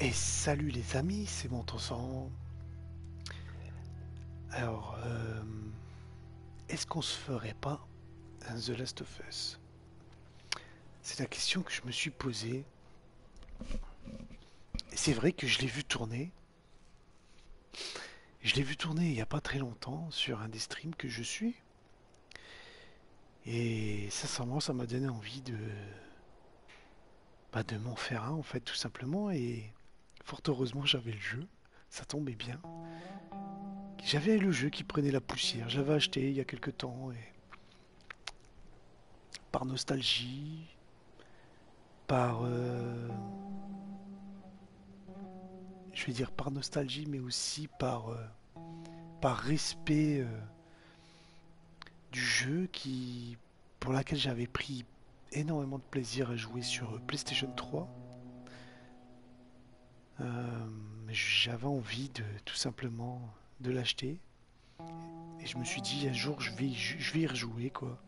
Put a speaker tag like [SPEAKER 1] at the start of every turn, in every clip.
[SPEAKER 1] Et salut les amis, c'est Montansan. Alors, euh, est-ce qu'on se ferait pas un The Last of Us? C'est la question que je me suis posée. C'est vrai que je l'ai vu tourner. Je l'ai vu tourner il n'y a pas très longtemps sur un des streams que je suis. Et sincèrement, ça m'a donné envie de, bah, de m'en faire un, en fait, tout simplement. Et fort heureusement, j'avais le jeu. Ça tombait bien. J'avais le jeu qui prenait la poussière. J'avais acheté il y a quelques temps. Et... Par nostalgie. Par... euh, Je vais dire par nostalgie, mais aussi par... euh, Par respect euh, du jeu qui... Pour laquelle j'avais pris énormément de plaisir à jouer sur PlayStation 3. Euh, j'avais envie de tout simplement de l'acheter. Et je me suis dit un jour je vais, je vais y rejouer quoi.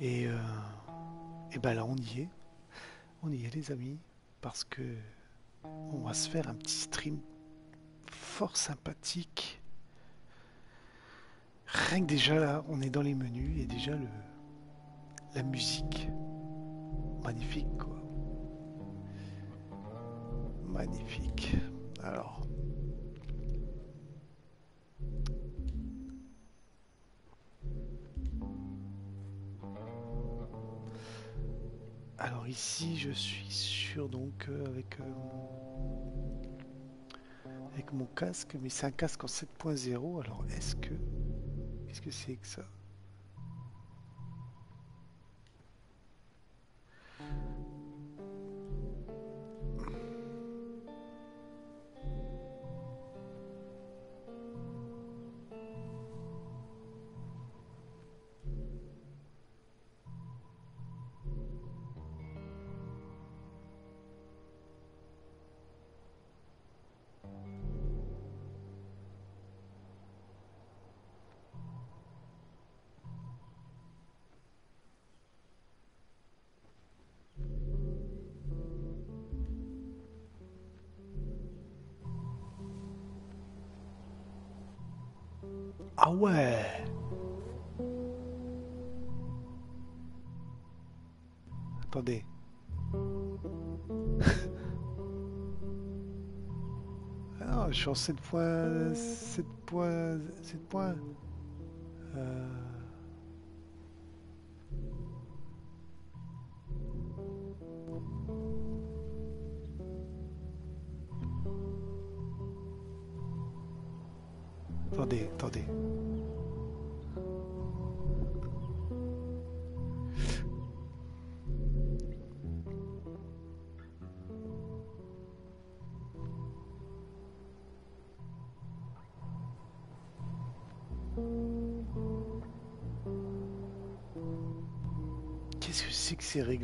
[SPEAKER 1] Et, euh, et ben là on y est. On y est les amis. Parce que on va se faire un petit stream fort sympathique. Rien que déjà là, on est dans les menus et déjà le, la musique. Magnifique. Magnifique. Alors. Alors ici je suis sûr donc euh, avec, euh, avec mon casque, mais c'est un casque en 7.0. Alors est-ce que... Qu'est-ce que c'est que ça? En 7 points... 7 points... 7 points... Euh,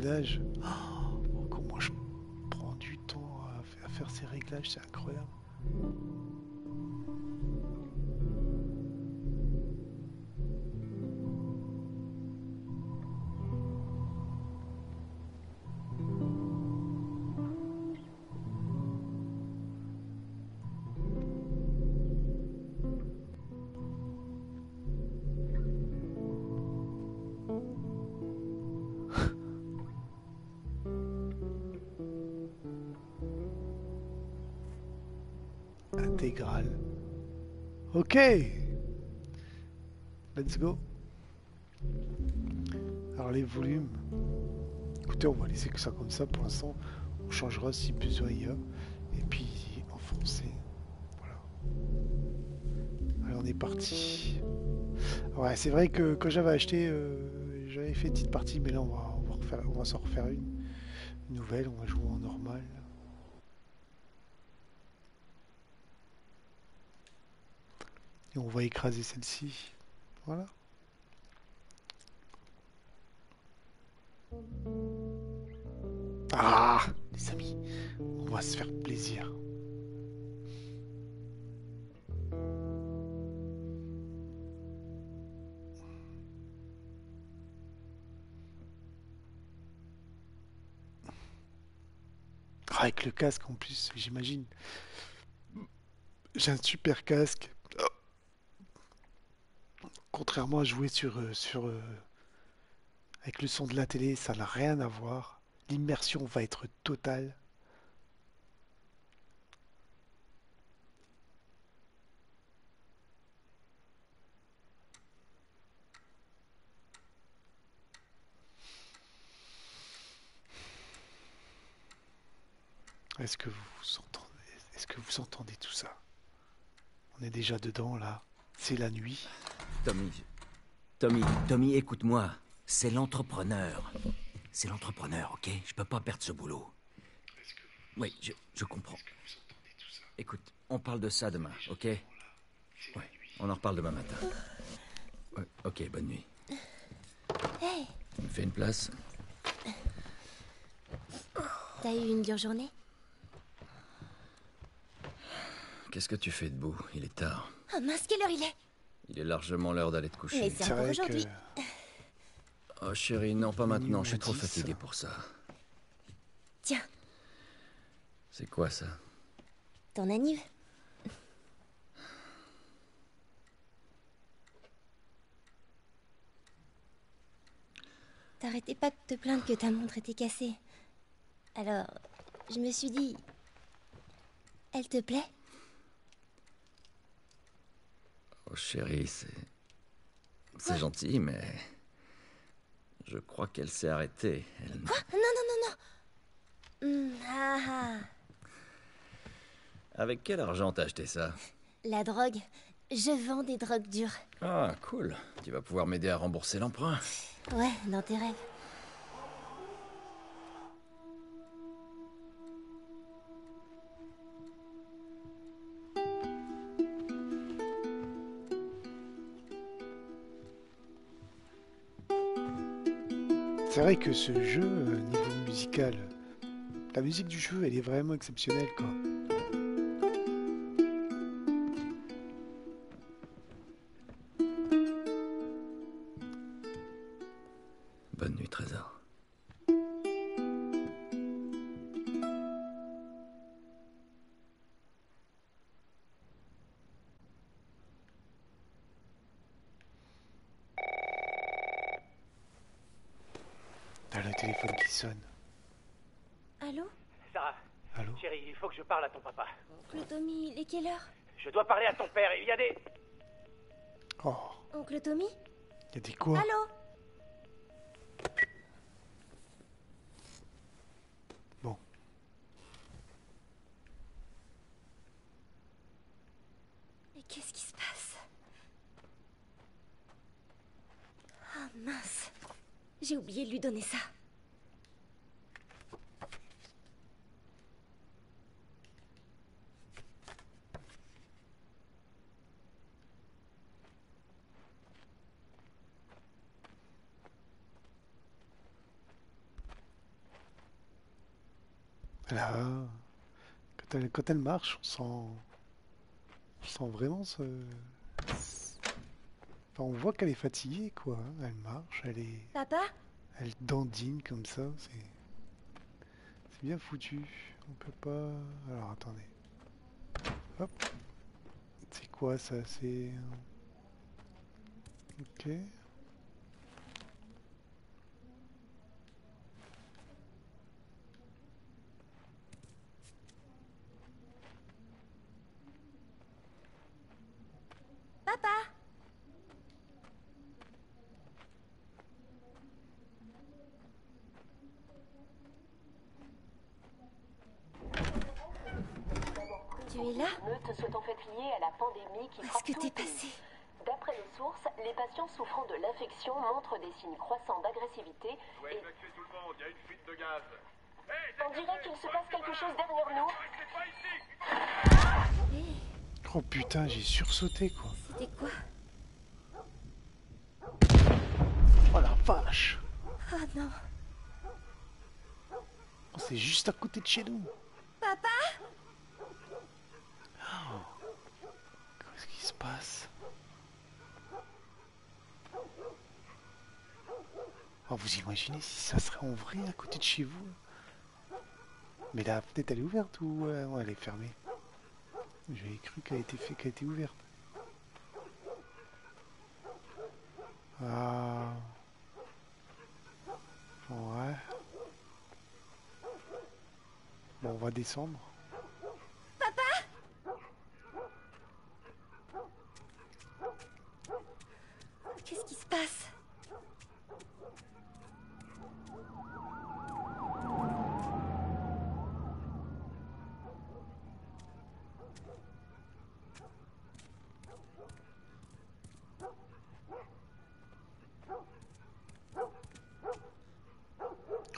[SPEAKER 1] Oh, Comment je prends du temps à à faire ces réglages, c'est incroyable. Ok Let's go Alors les volumes. Écoutez, on va laisser que ça comme ça pour l'instant. On changera si besoin il y a. Et puis en français. Voilà. Allez, on est parti. Ouais, c'est vrai que quand j'avais acheté, euh, j'avais fait une petite partie, mais là on va, on va, refaire- on va s'en refaire une. Une nouvelle, on va jouer en normal. Et on va écraser celle-ci. Voilà. Ah, les amis, on va se faire plaisir. avec le casque en plus, j'imagine. J'ai un super casque. Contrairement à jouer sur, euh, sur euh, avec le son de la télé, ça n'a rien à voir. L'immersion va être totale. Est-ce que vous entendez, est-ce que vous entendez tout ça? On est déjà dedans là. C'est la nuit.
[SPEAKER 2] Tommy, Tommy, Tommy, écoute-moi. C'est l'entrepreneur. C'est l'entrepreneur, ok? Je peux pas perdre ce boulot. Oui, je, je comprends. Écoute, on parle de ça demain, ok? Ouais, on en reparle demain matin. Ouais, ok, bonne nuit.
[SPEAKER 3] Hey,
[SPEAKER 2] Tu me fais une place?
[SPEAKER 3] T'as eu une dure journée?
[SPEAKER 2] Qu'est-ce que tu fais debout? Il est tard.
[SPEAKER 3] Oh mince, quelle heure il est
[SPEAKER 2] Il est largement l'heure d'aller te coucher.
[SPEAKER 3] Mais c'est aujourd'hui.
[SPEAKER 1] que
[SPEAKER 2] Oh chérie, non, pas maintenant. Je suis trop fatigué pour ça.
[SPEAKER 3] Tiens,
[SPEAKER 2] C'est quoi ça?
[SPEAKER 3] Ton anniv. T'arrêtais pas de te plaindre que ta montre était cassée. Alors, je me suis dit... Elle te plaît?
[SPEAKER 2] Oh chérie, c'est... C'est gentil, mais... Je crois qu'elle s'est arrêtée. Elle...
[SPEAKER 3] Non, non, non, non Hmm, ah, ah.
[SPEAKER 2] Avec quel argent t'as acheté ça?
[SPEAKER 3] La drogue. Je vends des drogues dures.
[SPEAKER 2] Ah, cool. Tu vas pouvoir m'aider à rembourser l'emprunt.
[SPEAKER 3] Ouais, dans tes rêves.
[SPEAKER 1] C'est vrai que ce jeu, euh, niveau musical, la musique du jeu, elle est vraiment exceptionnelle quoi. Quoi
[SPEAKER 3] Allô
[SPEAKER 1] Bon,
[SPEAKER 3] Mais qu'est-ce qui se passe Ah mince J'ai oublié de lui donner ça.
[SPEAKER 1] là, quand elle, marche, on sent, on sent vraiment ce... Enfin, on voit qu'elle est fatiguée, quoi. hein. Elle marche, elle est,
[SPEAKER 3] Papa
[SPEAKER 1] elle dandine comme ça. C'est, c'est bien foutu. On peut pas. Alors attendez. Hop. C'est quoi ça? C'est. Ok.
[SPEAKER 3] Papa Tu es là
[SPEAKER 4] meute soit en fait liée à la pandémie qui
[SPEAKER 3] Où est-ce
[SPEAKER 4] frappe
[SPEAKER 3] que
[SPEAKER 4] tout
[SPEAKER 3] t'es passé
[SPEAKER 4] D'après les sources, les patients souffrant de l'infection montrent des signes croissants d'agressivité
[SPEAKER 5] Ouais,
[SPEAKER 4] et
[SPEAKER 5] évacuez tout le monde, il y a une fuite de gaz. Hey,
[SPEAKER 4] on dirait qu'il se passe quelque chose derrière nous.
[SPEAKER 1] Oh putain, j'ai sursauté quoi.
[SPEAKER 3] C'était quoi
[SPEAKER 1] Oh la vache
[SPEAKER 3] Oh non
[SPEAKER 1] Oh, C'est juste à côté de chez nous.
[SPEAKER 3] Papa
[SPEAKER 1] Qu'est-ce qui se Oh, vous imaginez si ça serait en vrai à côté de chez vous? Mais la fenêtre elle est ouverte ou euh, elle est fermée? J'avais cru qu'elle était fait qu'elle était ouverte. Ah. Ouais. Bon, on va descendre.
[SPEAKER 3] Qu'est-ce qui se passe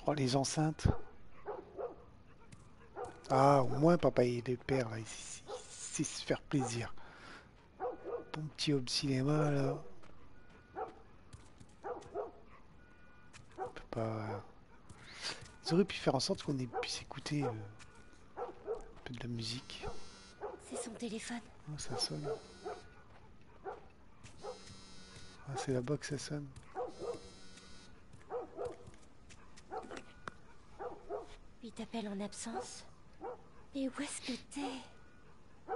[SPEAKER 1] Oh, les enceintes. Ah, au moins, papa, il est père, là. Il sait il sait se faire plaisir. Bon petit home cinéma, là. On peut pas... Ils auraient pu faire en sorte qu'on puisse écouter euh, un peu de la musique.
[SPEAKER 3] C'est son téléphone.
[SPEAKER 1] Ah, ça sonne. Ah, c'est là-bas que ça sonne.
[SPEAKER 3] T'appelle en absence. Mais où est-ce que t'es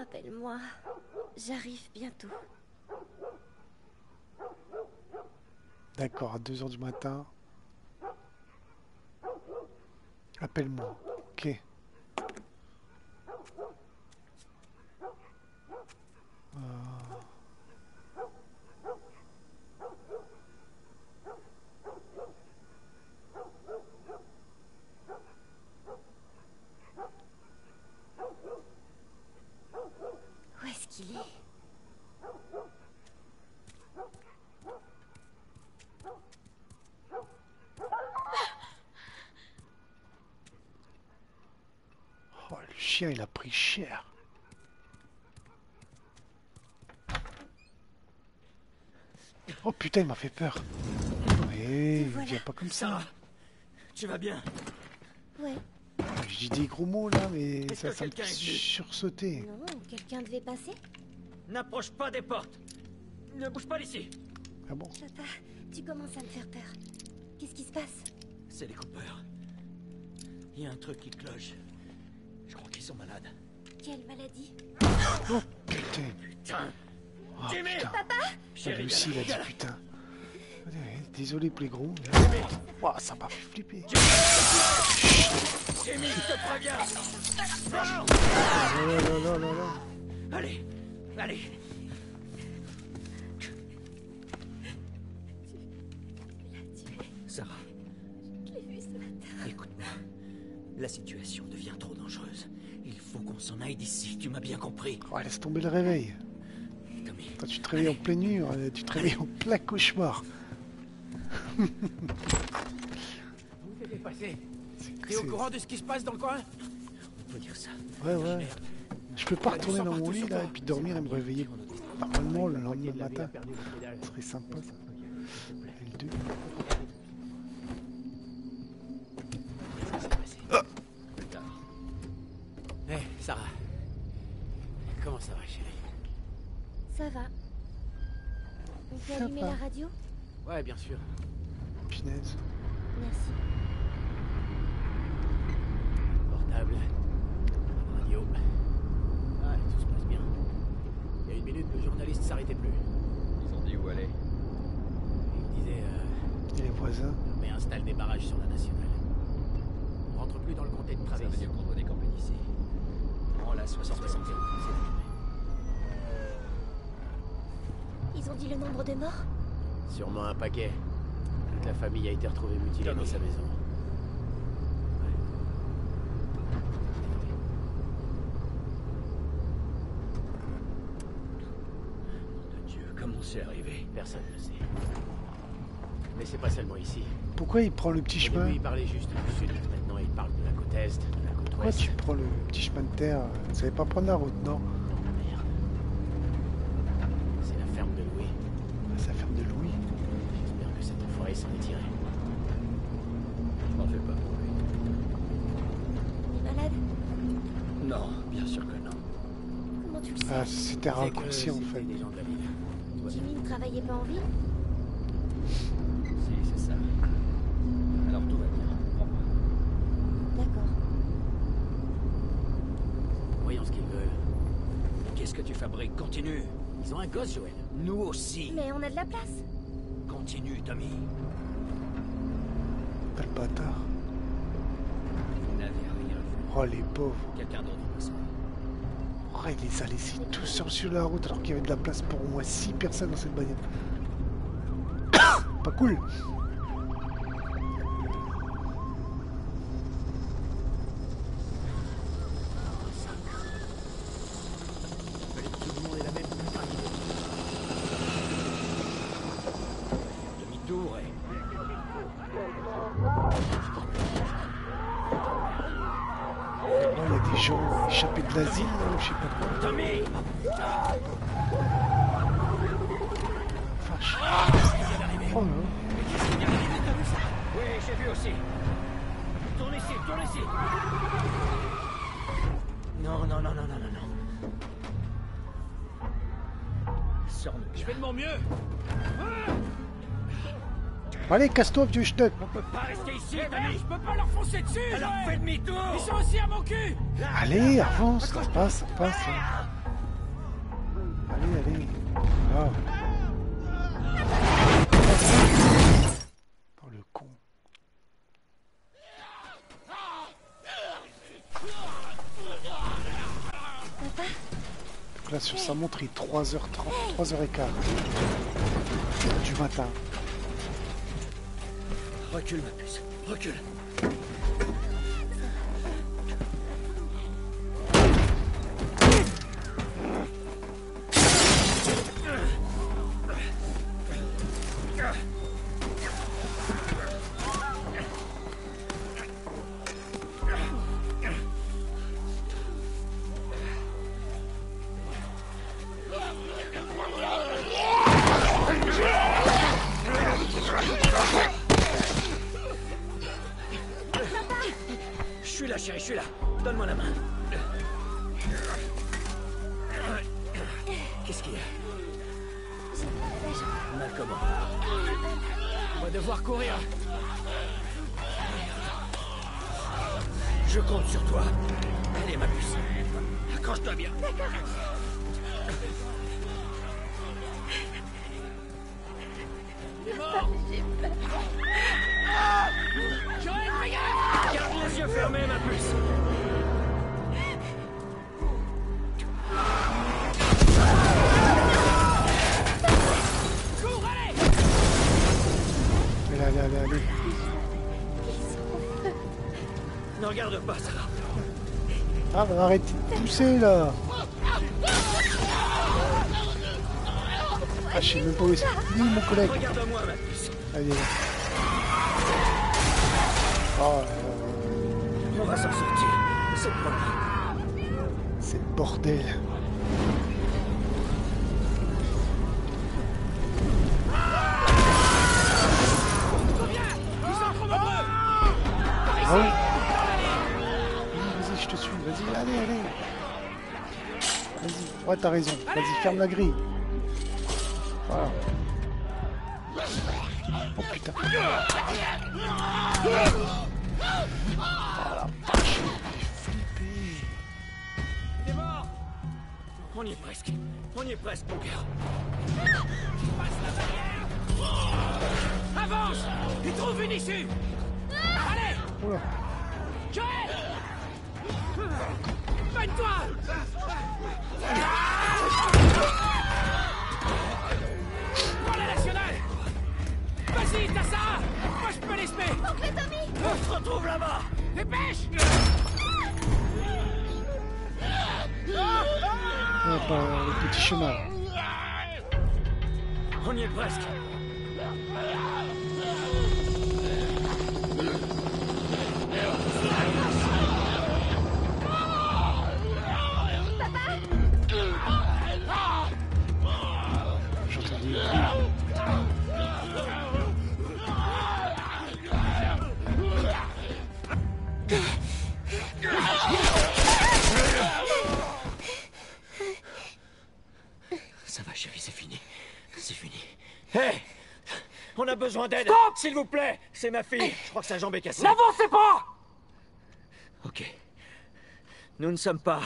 [SPEAKER 3] Appelle-moi. J'arrive bientôt.
[SPEAKER 1] D'accord, à 2h du matin. Appelle-moi. Ok.
[SPEAKER 3] Où est-ce qu'il est
[SPEAKER 1] Oh, le chien, il a pris cher. Oh putain, il m'a fait peur. Mais il vient pas comme ça.
[SPEAKER 2] Tu vas bien
[SPEAKER 3] Ouais.
[SPEAKER 1] Je dis des gros mots là, mais ça, ça me fait sursauter.
[SPEAKER 3] Non, quelqu'un devait passer
[SPEAKER 2] N'approche pas des portes Ne bouge pas d'ici
[SPEAKER 1] Ah bon?
[SPEAKER 3] Papa, tu commences à me faire peur. Qu'est-ce qui se passe?
[SPEAKER 2] C'est les coupeurs. Il y a un truc qui cloche. Je crois qu'ils sont malades.
[SPEAKER 3] Quelle maladie?
[SPEAKER 1] Oh putain
[SPEAKER 2] Putain
[SPEAKER 1] Oh
[SPEAKER 2] Jimmy Chérie,
[SPEAKER 1] Lui aussi, il a dit putain. Désolé pour les gros. Ça m'a fait flipper.
[SPEAKER 2] Jimmy, je te préviens Non
[SPEAKER 1] là là là.
[SPEAKER 2] Allez, allez Sarah,
[SPEAKER 3] Je l'ai vu ce matin.
[SPEAKER 2] écoute-moi. La situation devient trop dangereuse. Il faut qu'on s'en aille d'ici, tu m'as bien compris.
[SPEAKER 1] Oh, laisse tomber le réveil.
[SPEAKER 2] Tommy,
[SPEAKER 1] Quand tu te réveilles en pleine nuit, tu te réveilles en plein cauchemar.
[SPEAKER 6] Vous faites passer. T'es au courant de ce qui se passe dans le coin?
[SPEAKER 2] On peut dire ça.
[SPEAKER 1] Ouais, ouais. Je peux pas retourner dans mon lit là et puis dormir et me réveiller normalement le lendemain matin. Ce serait sympa ça. Et le deux.
[SPEAKER 6] Hé, Sarah. Comment ça va, chérie?
[SPEAKER 3] Ça va. On peut allumer la radio?
[SPEAKER 6] Ouais, bien sûr.
[SPEAKER 1] Punaise.
[SPEAKER 3] Merci.
[SPEAKER 6] Portable. Radio. Ah, tout se passe bien. Il y a une minute, le journaliste s'arrêtait plus.
[SPEAKER 7] Ils ont dit où aller.
[SPEAKER 6] Il disait, euh,
[SPEAKER 1] Et les voisins?
[SPEAKER 6] mais installe des barrages sur la nationale. On rentre plus dans le comté de
[SPEAKER 7] Ça
[SPEAKER 6] Travis.
[SPEAKER 7] veut dire qu'on doit décamper d'ici. Prends la 61.
[SPEAKER 3] Ils ont dit le nombre de morts?
[SPEAKER 6] Sûrement un paquet. Toute la famille a été retrouvée mutilée dans sa maison.
[SPEAKER 2] De Dieu, comment c'est arrivé
[SPEAKER 6] Personne ne le sait. Mais c'est pas seulement ici.
[SPEAKER 1] Pourquoi il prend le petit
[SPEAKER 6] Au début,
[SPEAKER 1] chemin
[SPEAKER 6] il parlait juste du sud. Maintenant, il parle de la côte est, de la côte
[SPEAKER 1] Pourquoi
[SPEAKER 6] ouest.
[SPEAKER 1] tu prends le petit chemin de terre? Tu savais pas prendre la route, non? C'était raccourci en fait.
[SPEAKER 6] des gens de la ville.
[SPEAKER 3] Jimmy ne travaillait pas en ville
[SPEAKER 7] Si, c'est ça. Alors tout va bien.
[SPEAKER 3] D'accord.
[SPEAKER 6] voyons ce qu'ils veulent.
[SPEAKER 2] Qu'est-ce que tu fabriques? Continue.
[SPEAKER 6] Ils ont un gosse, Joël.
[SPEAKER 2] Nous aussi.
[SPEAKER 3] Mais on a de la place.
[SPEAKER 2] Continue, Tommy.
[SPEAKER 1] T'as le bâtard.
[SPEAKER 2] Vous n'avez rien vu.
[SPEAKER 1] Oh, les pauvres.
[SPEAKER 2] Quelqu'un d'autre passe.
[SPEAKER 1] Il les a laissés tous seuls sur la route alors qu'il y avait de la place pour au moins 6 personnes dans cette bagnole. Pas cool. Allez, casse-toi, vieux schnock.
[SPEAKER 2] On peut pas rester ici,
[SPEAKER 6] Eh
[SPEAKER 2] Tommy.
[SPEAKER 6] je peux pas leur foncer dessus,
[SPEAKER 2] Alors
[SPEAKER 6] Joël.
[SPEAKER 2] fais demi-tour
[SPEAKER 6] Ils sont aussi à mon cul
[SPEAKER 1] Allez, avance, ça passe, ça passe. hein. Allez, allez. Oh, le con. Donc là, sur sa montre, il est 3h30, 3h15 du matin.
[SPEAKER 2] Recule, ma puce.
[SPEAKER 1] Arrêtez de pousser, là. Ah, je sais même pas où est mon collègue. Vas-y. Ouais, t'as raison. Vas-y, ferme la grille. Voilà. Oh putain. Oh
[SPEAKER 6] mort
[SPEAKER 2] On y est presque. On y est presque, mon cœur.
[SPEAKER 6] Passe la barrière Avance Il trouve une issue Allez
[SPEAKER 1] Oula.
[SPEAKER 6] Joël Mène-toi Peux l'espérer
[SPEAKER 2] On se retrouve là-bas.
[SPEAKER 6] Dépêche
[SPEAKER 1] Ouais, pas le petit chemin.
[SPEAKER 2] On y est presque. Besoin d'aide S'il vous plaît C'est ma fille Je crois que sa jambe est cassée.
[SPEAKER 6] N'avancez pas
[SPEAKER 2] Ok. Nous ne sommes pas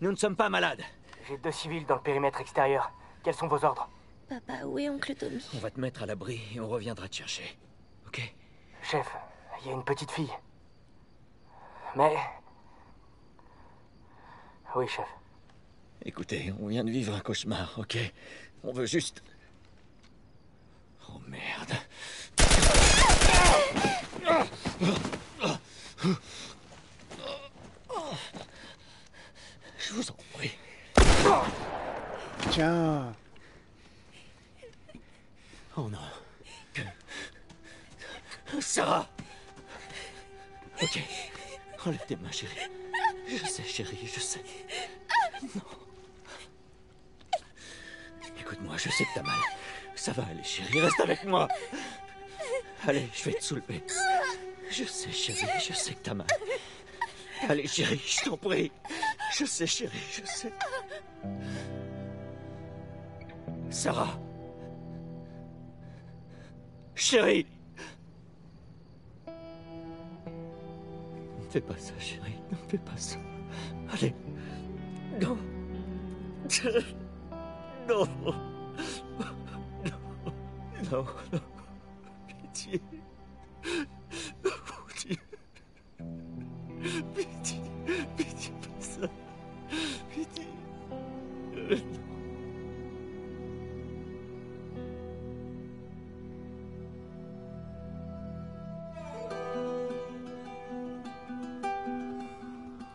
[SPEAKER 2] Nous ne sommes pas malades.
[SPEAKER 8] J'ai deux civils dans le périmètre extérieur. Quels sont vos ordres?
[SPEAKER 3] Papa, où est oncle Tommy?
[SPEAKER 2] On va te mettre à l'abri et on reviendra te chercher. Ok?
[SPEAKER 8] Chef, il y a une petite fille. Mais... Oui, chef.
[SPEAKER 2] Écoutez, on vient de vivre un cauchemar, ok? On veut juste... Oh merde. Je vous en prie.
[SPEAKER 1] Tiens,
[SPEAKER 2] Oh non. Sarah Ok. Enlève tes mains, chérie. Je sais, chérie, je sais. Non. Écoute-moi, je sais que t'as mal. Ça va aller, chérie, reste avec moi. Allez, je vais te soulever. Je sais, chérie, je sais que t'as mal. Allez, chérie, je t'en prie. Je sais, chérie, je sais. Sarah. Chérie Ne fais pas ça, chérie. Ne fais pas ça. Allez. Non. Non. Non. Non. non. Pitié. Mon Dieu. Pitié. Pitié, pas ça. Pitié.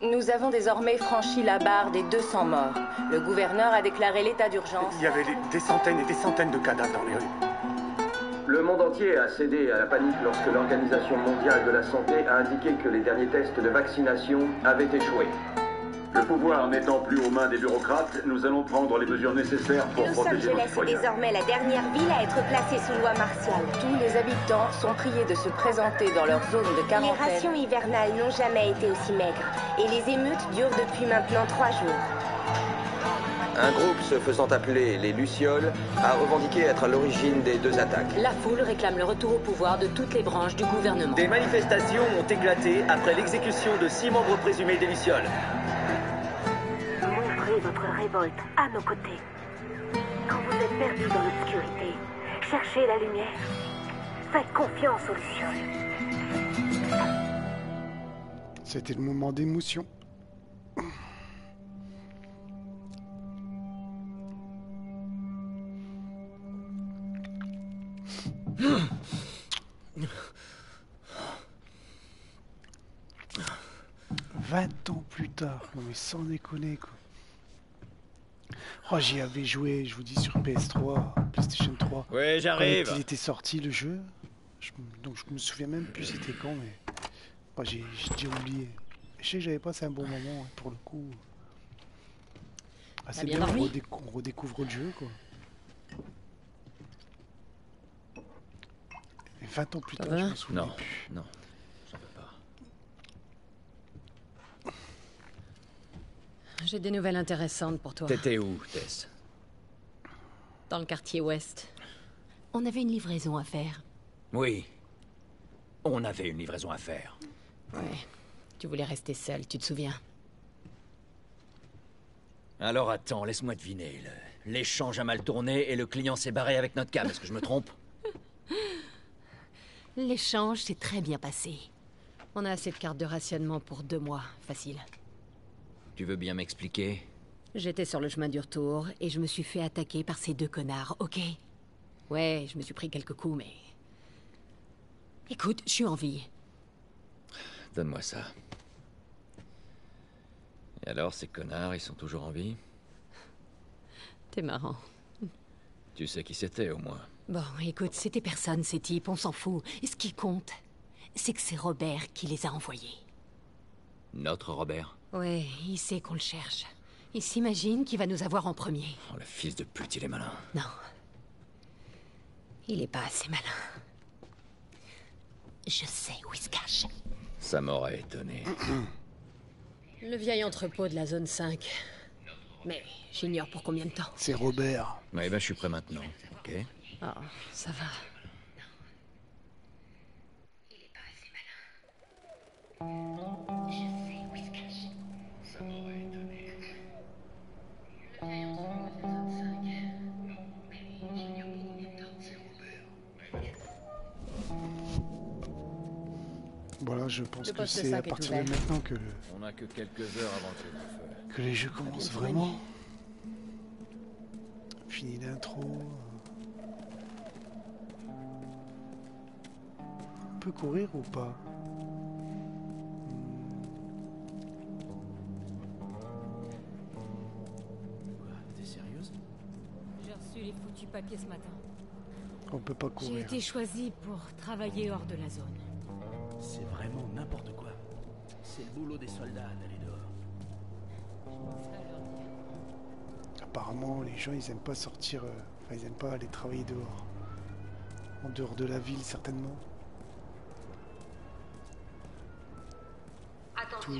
[SPEAKER 4] Nous avons désormais franchi la barre des 200 morts. Le gouverneur a déclaré l'état d'urgence.
[SPEAKER 5] Il y avait des centaines et des centaines de cadavres dans les rues.
[SPEAKER 9] Le monde entier a cédé à la panique lorsque l'Organisation mondiale de la santé a indiqué que les derniers tests de vaccination avaient échoué.
[SPEAKER 5] Le pouvoir n'étant plus aux mains des bureaucrates, nous allons prendre les mesures nécessaires pour
[SPEAKER 3] Los
[SPEAKER 5] protéger nos
[SPEAKER 3] Angeles est désormais la dernière ville à être placée sous loi martiale.
[SPEAKER 4] Tous les habitants sont priés de se présenter dans leur zone de
[SPEAKER 3] Les
[SPEAKER 4] quarantaine.
[SPEAKER 3] rations hivernales n'ont jamais été aussi maigres. Et les émeutes durent depuis maintenant trois jours.
[SPEAKER 9] Un groupe se faisant appeler les Lucioles a revendiqué être à l'origine des deux attaques.
[SPEAKER 4] La foule réclame le retour au pouvoir de toutes les branches du gouvernement.
[SPEAKER 10] Des manifestations ont éclaté après l'exécution de six membres présumés des Lucioles.
[SPEAKER 11] Montrez votre révolte à nos côtés. Quand vous êtes perdu dans l'obscurité, cherchez la lumière. Faites confiance aux Lucioles.
[SPEAKER 1] c'était le moment d'émotion. Vingt ans plus tard, non mais sans déconner quoi. Oh, j'y avais joué, je vous dis, sur PS3, PlayStation 3.
[SPEAKER 2] Ouais, j'arrive.
[SPEAKER 1] Quand il était sorti le jeu, je donc je me souviens même plus c'était quand, mais bah, j'ai oublié. Je sais que j'avais passé un bon moment hein, pour le coup. Ah, c'est
[SPEAKER 4] bien
[SPEAKER 1] bien, on,
[SPEAKER 4] dormi?
[SPEAKER 1] redéc- on redécouvre le jeu quoi. 20 ans plus tard, je me souviens
[SPEAKER 2] Non,
[SPEAKER 1] plus.
[SPEAKER 2] non. Ça va pas.
[SPEAKER 12] J'ai des nouvelles intéressantes pour toi.
[SPEAKER 2] T'étais où, Tess
[SPEAKER 12] Dans le quartier ouest. On avait une livraison à faire.
[SPEAKER 2] Oui. On avait une livraison à faire.
[SPEAKER 12] Ouais. Tu voulais rester seul, tu te souviens
[SPEAKER 2] Alors attends, laisse-moi deviner. L'échange a mal tourné et le client s'est barré avec notre cam. Est-ce que je me trompe
[SPEAKER 12] L'échange s'est très bien passé. On a assez de cartes de rationnement pour deux mois, facile.
[SPEAKER 2] Tu veux bien m'expliquer?
[SPEAKER 12] J'étais sur le chemin du retour et je me suis fait attaquer par ces deux connards, ok? Ouais, je me suis pris quelques coups, mais... Écoute, je suis en vie.
[SPEAKER 2] Donne-moi ça. Et alors, ces connards, ils sont toujours en vie?
[SPEAKER 12] T'es marrant.
[SPEAKER 2] Tu sais qui c'était, au moins.
[SPEAKER 12] Bon, écoute, c'était personne, ces types, on s'en fout. Et ce qui compte, c'est que c'est Robert qui les a envoyés.
[SPEAKER 2] Notre Robert?
[SPEAKER 12] Ouais, il sait qu'on le cherche. Il s'imagine qu'il va nous avoir en premier.
[SPEAKER 2] Oh, le fils de pute, il est malin.
[SPEAKER 12] Non. Il est pas assez malin. Je sais où il se cache.
[SPEAKER 2] Ça m'aurait étonné.
[SPEAKER 12] Le vieil entrepôt de la zone 5. Mais j'ignore pour combien de temps.
[SPEAKER 1] C'est Robert.
[SPEAKER 2] Ouais, ben, je suis prêt maintenant, ok?
[SPEAKER 12] Oh, ça va.
[SPEAKER 1] Voilà, je pense
[SPEAKER 12] Le
[SPEAKER 1] que c'est à
[SPEAKER 12] 5 est
[SPEAKER 1] partir de maintenant que,
[SPEAKER 7] On n'a que quelques heures avant le feu.
[SPEAKER 1] que les jeux commencent vraiment. Fini l'intro. Peut courir ou pas
[SPEAKER 6] T'es sérieuse
[SPEAKER 12] J'ai reçu les foutus papiers ce matin.
[SPEAKER 1] On peut pas
[SPEAKER 12] J'ai
[SPEAKER 1] courir.
[SPEAKER 12] été choisie pour travailler hors de la zone.
[SPEAKER 6] C'est vraiment n'importe quoi. C'est le boulot des soldats d'aller dehors.
[SPEAKER 1] Apparemment, les gens, ils aiment pas sortir. euh, Enfin, ils aiment pas aller travailler dehors. En dehors de la ville, certainement. Tout,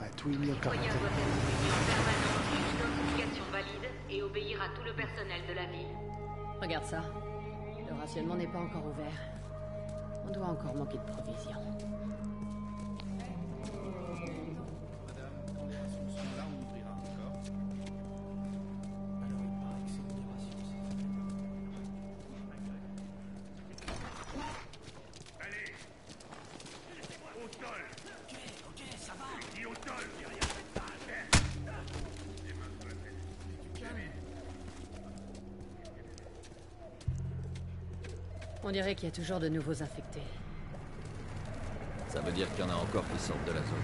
[SPEAKER 1] ouais, tout est mis en
[SPEAKER 13] Citoyen
[SPEAKER 1] quarantaine.
[SPEAKER 13] doit être suivi en permanence d'une identification valide et obéir à tout le personnel de la ville.
[SPEAKER 12] Regarde ça. Le rationnement n'est pas encore ouvert. On doit encore manquer de provisions. Qu'il y a toujours de nouveaux infectés.
[SPEAKER 7] Ça veut dire qu'il y en a encore qui sortent de la zone.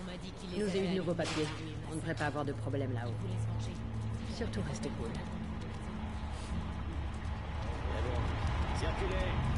[SPEAKER 12] On m'a dit qu'il les Nous a eu de nouveaux papiers. On ne devrait pas avoir de problème là-haut. Surtout reste cool.
[SPEAKER 6] Circulez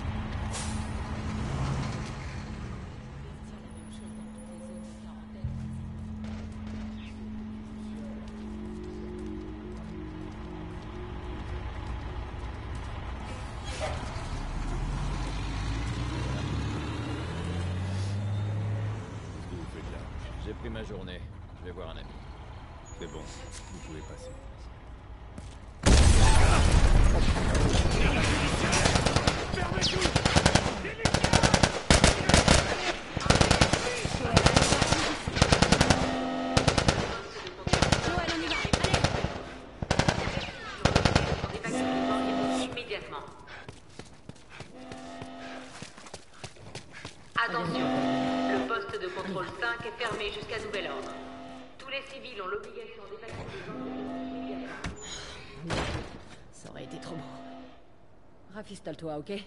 [SPEAKER 12] Rafistole-toi, ok?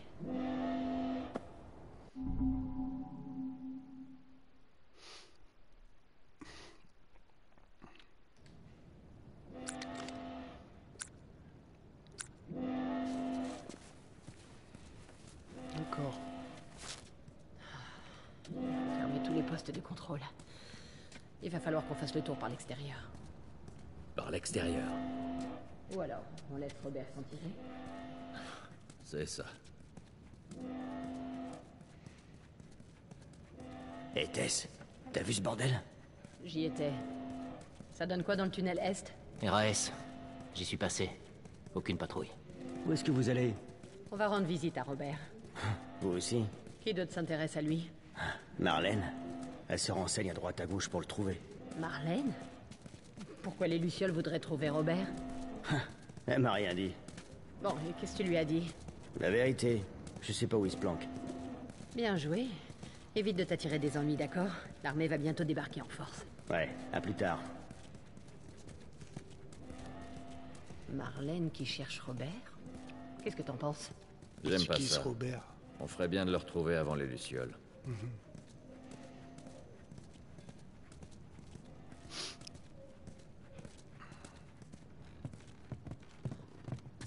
[SPEAKER 1] Encore.
[SPEAKER 12] Fermer tous les postes de contrôle. Il va falloir qu'on fasse le tour par l'extérieur.
[SPEAKER 2] Par l'extérieur.
[SPEAKER 12] Ou alors, on laisse Robert s'en tirer.
[SPEAKER 7] C'est ça.
[SPEAKER 2] Hé Tess, t'as vu ce bordel?
[SPEAKER 12] J'y étais. Ça donne quoi dans le tunnel Est?
[SPEAKER 14] RAS, j'y suis passé. Aucune patrouille.
[SPEAKER 2] Où est-ce que vous allez?
[SPEAKER 12] On va rendre visite à Robert.
[SPEAKER 2] Vous aussi?
[SPEAKER 12] Qui d'autre s'intéresse à lui?
[SPEAKER 2] Marlène Elle se renseigne à droite à gauche pour le trouver.
[SPEAKER 12] Marlène? Pourquoi les Lucioles voudraient trouver Robert?
[SPEAKER 2] Elle m'a rien dit.
[SPEAKER 12] Bon, et qu'est-ce que tu lui as dit?
[SPEAKER 2] La vérité, je sais pas où il se planque.
[SPEAKER 12] Bien joué. Évite de t'attirer des ennuis, d'accord? L'armée va bientôt débarquer en force.
[SPEAKER 2] Ouais, à plus tard.
[SPEAKER 12] Marlène qui cherche Robert? Qu'est-ce que t'en penses?
[SPEAKER 7] J'aime pas ça.
[SPEAKER 1] Robert?
[SPEAKER 7] On ferait bien de le retrouver avant les Lucioles.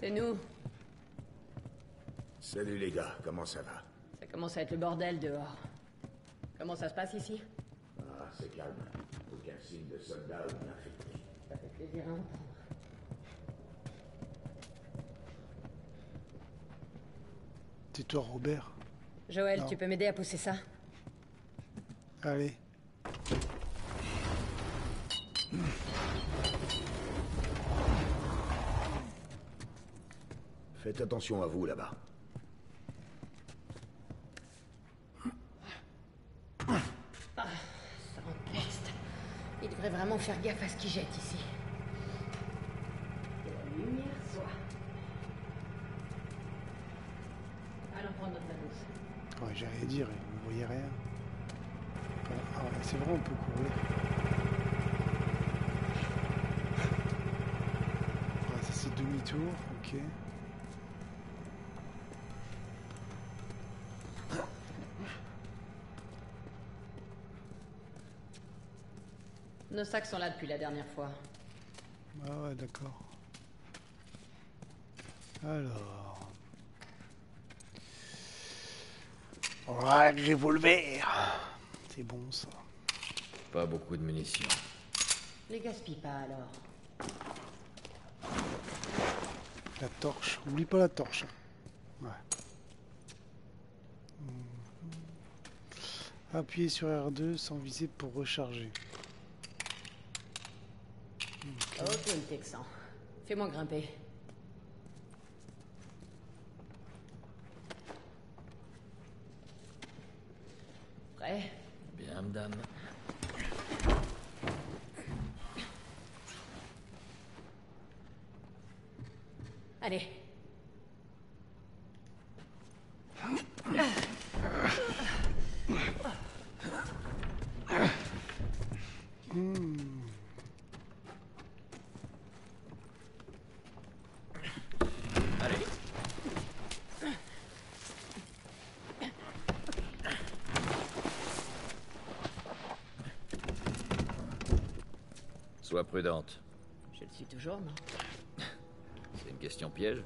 [SPEAKER 12] C'est nous.
[SPEAKER 15] Salut les gars, comment ça va?
[SPEAKER 12] Ça commence à être le bordel dehors. Comment ça se passe ici?
[SPEAKER 15] Ah, c'est calme. Aucun signe de soldats ou d'infectés.
[SPEAKER 12] Ça fait plaisir à entendre.
[SPEAKER 1] C'est toi, Robert
[SPEAKER 12] Joël,
[SPEAKER 1] Non.
[SPEAKER 12] tu peux m'aider à pousser ça?
[SPEAKER 1] Allez.
[SPEAKER 15] Faites attention à vous là-bas.
[SPEAKER 12] Ah, ça empeste. Il devrait vraiment faire gaffe à ce qu'il jette ici. Que la lumière soit. Allons prendre notre douce.
[SPEAKER 1] Ouais, j'ai rien à dire, vous voyez rien. Voilà. Ah ouais, c'est vrai, on peut courir. Ah, ça c'est demi-tour, ok.
[SPEAKER 12] Nos sacs sont là depuis la dernière fois.
[SPEAKER 1] Ah ouais, d'accord. Alors. Ouais, revolver. C'est bon ça.
[SPEAKER 7] Pas beaucoup de munitions.
[SPEAKER 12] Les gaspille pas alors.
[SPEAKER 1] La torche. Oublie pas la torche. Ouais. Mhm. Appuyez sur R2 sans viser pour recharger.
[SPEAKER 12] Ok, le Texan. Fais-moi grimper. Prêt?
[SPEAKER 7] Bien, madame.
[SPEAKER 12] Allez.
[SPEAKER 7] Sois prudente.
[SPEAKER 12] Je le suis toujours, non
[SPEAKER 7] C'est une question piège.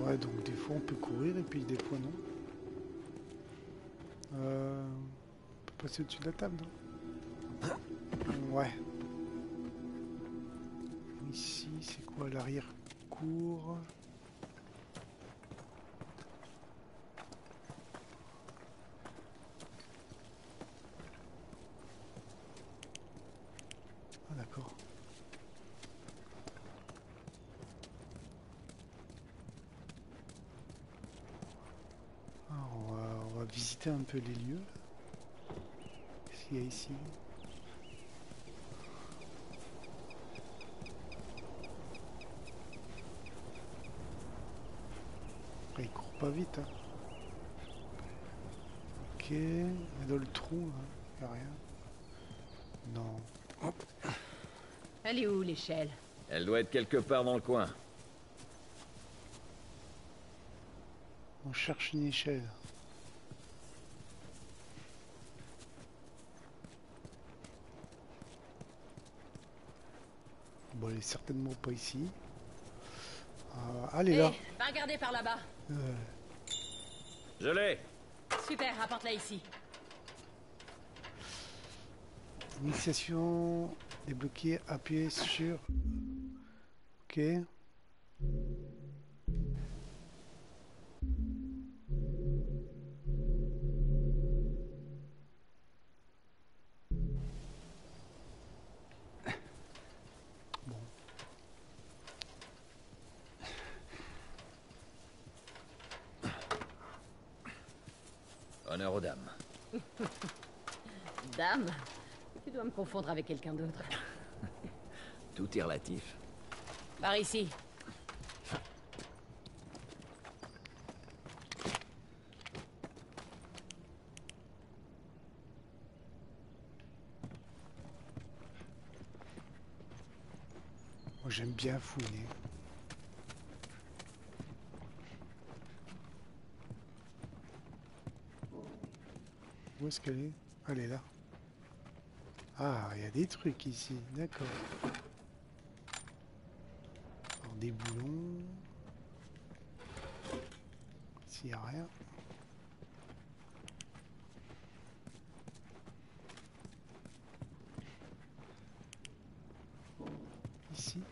[SPEAKER 1] Ouais, donc des fois on peut courir et puis des fois non. Euh, on peut passer au-dessus de la table, non? Peu les lieux. Qu'est-ce qu'il y a ici? Après, il court pas vite. hein. Ok, dans le trou, il n'y a rien. Non. Hop.
[SPEAKER 12] Elle est où l'échelle?
[SPEAKER 7] Elle doit être quelque part dans le coin.
[SPEAKER 1] On cherche une échelle. Bon, elle est certainement pas ici. Euh, elle est
[SPEAKER 12] Hé,
[SPEAKER 1] là.
[SPEAKER 12] va regarder par là-bas.
[SPEAKER 1] Euh,
[SPEAKER 7] Je l'ai.
[SPEAKER 12] Super, apporte-la ici.
[SPEAKER 1] initiation débloquée, appuyez sur. Ok.
[SPEAKER 12] Confondre avec quelqu'un d'autre.
[SPEAKER 7] Tout est relatif.
[SPEAKER 12] Par ici.
[SPEAKER 1] Moi j'aime bien fouiller. Où est-ce qu'elle est? Elle est là. Ah, il y a des trucs ici, d'accord. Des boulons. S'il n'y a rien. Ici.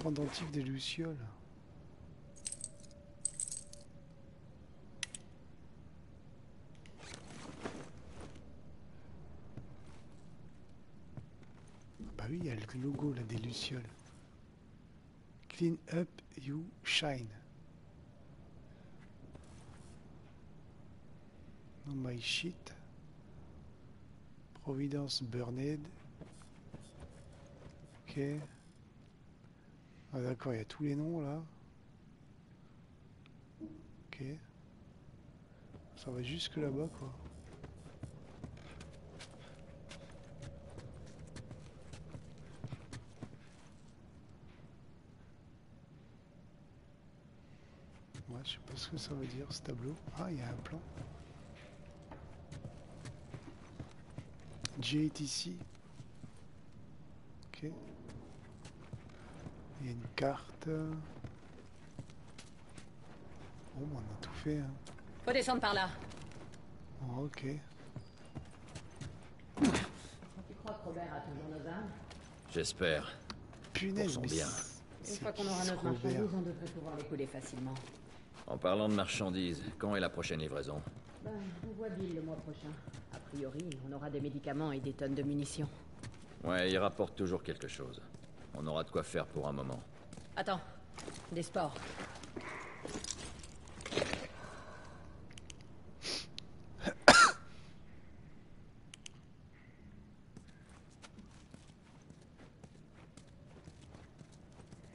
[SPEAKER 1] Pendentif des lucioles. Oui, il y a le logo là des Lucioles. Clean up, you shine. No my shit. Providence Burned. Ok. Ah d'accord, il y a tous les noms là. Ok. Ça va jusque là-bas quoi. Ouais, je sais pas ce que ça veut dire ce tableau. Ah, il y a un plan. J est ici. Ok. Il y a une carte. Bon, bah, on a tout fait. Hein.
[SPEAKER 12] Faut descendre par là.
[SPEAKER 1] Oh, ok.
[SPEAKER 12] Tu crois que Robert a toujours nos armes?
[SPEAKER 7] J'espère.
[SPEAKER 1] Punaise,
[SPEAKER 7] Pour son
[SPEAKER 1] mais
[SPEAKER 7] bien.
[SPEAKER 12] Une fois qu'on aura notre marchandise, on devrait pouvoir les couler facilement.
[SPEAKER 7] En parlant de marchandises, quand est la prochaine livraison
[SPEAKER 12] Ben, on voit Bill le mois prochain. A priori, on aura des médicaments et des tonnes de munitions.
[SPEAKER 7] Ouais, il rapporte toujours quelque chose. On aura de quoi faire pour un moment.
[SPEAKER 12] Attends, des sports.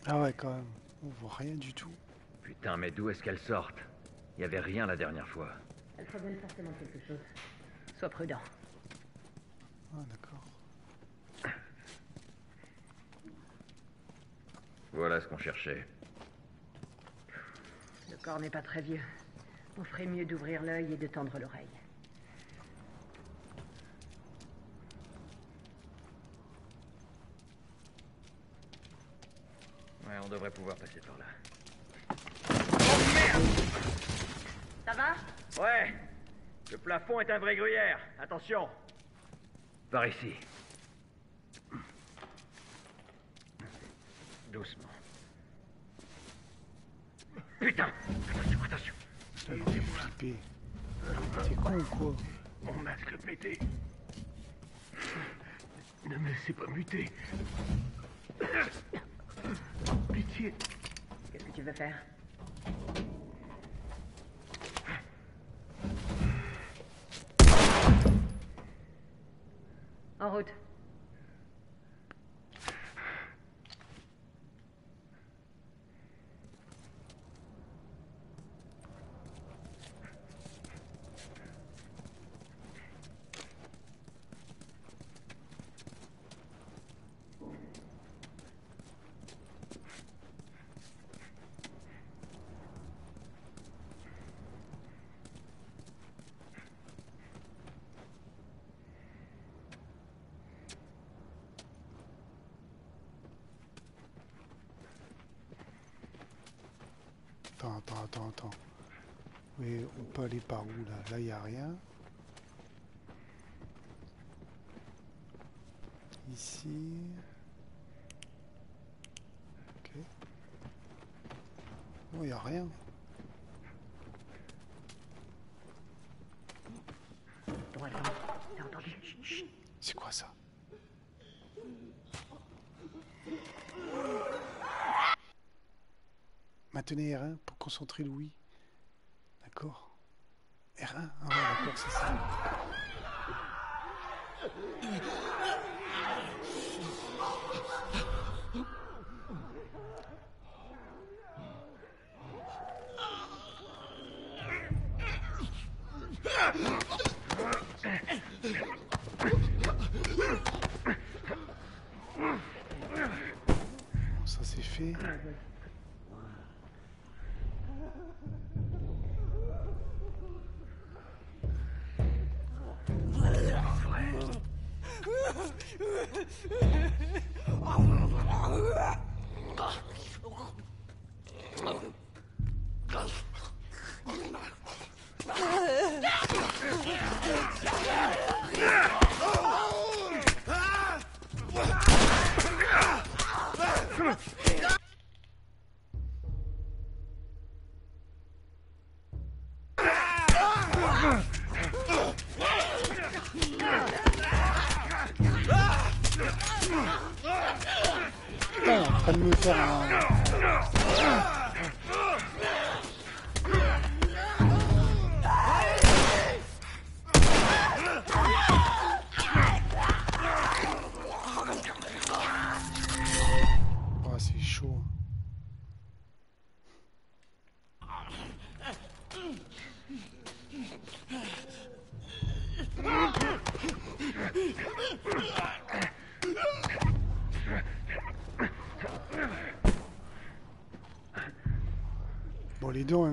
[SPEAKER 1] Ah ouais, quand même. On voit rien du tout.
[SPEAKER 16] Putain, mais d'où est-ce qu'elles sortent? Il y avait rien la dernière fois.
[SPEAKER 12] Elles proviennent forcément de quelque chose. Sois prudent.
[SPEAKER 1] Ah d'accord.
[SPEAKER 16] Voilà ce qu'on cherchait.
[SPEAKER 12] Le corps n'est pas très vieux. On ferait mieux d'ouvrir l'œil et de tendre l'oreille.
[SPEAKER 16] Ouais, on devrait pouvoir passer par là.
[SPEAKER 12] Ça va?
[SPEAKER 16] Ouais Le plafond est un vrai gruyère. Attention Par ici. Doucement. Putain Attention, attention
[SPEAKER 1] fait flipper. T'es con ou quoi
[SPEAKER 17] Mon masque pété. Ne me laissez pas muter. Pitié.
[SPEAKER 12] Qu'est-ce que tu veux faire? En route.
[SPEAKER 1] Attends, attends. Mais on peut aller par où là? Là, il n'y a rien. Ici. Ok. Non, il n'y a rien.
[SPEAKER 12] Droit devant. T'as entendu Chut.
[SPEAKER 1] C'est quoi ça Maintenez R1 pour concentrer Louis. Oh,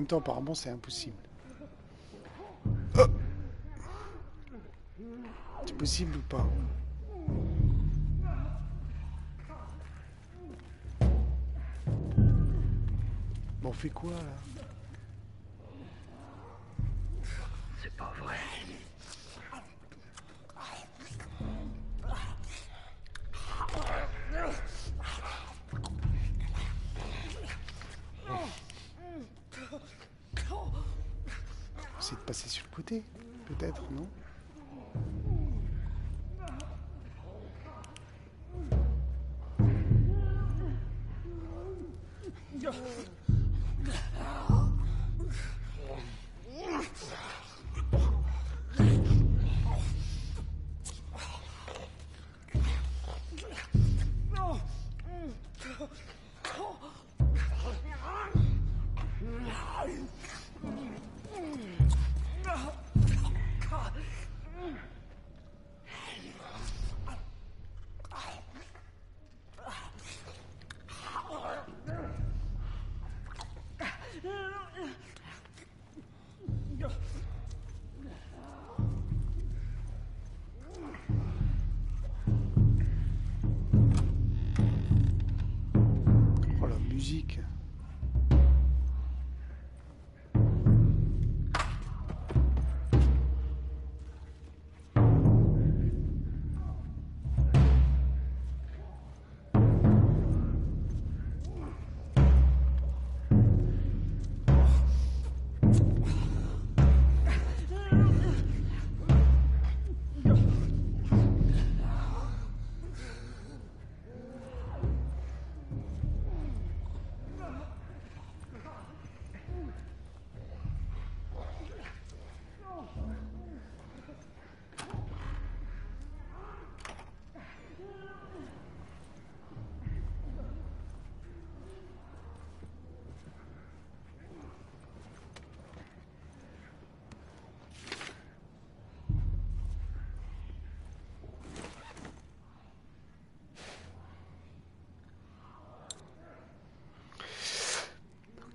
[SPEAKER 1] temps, apparemment, c'est impossible. Oh c'est possible ou pas Bon, on fait quoi là? Oh.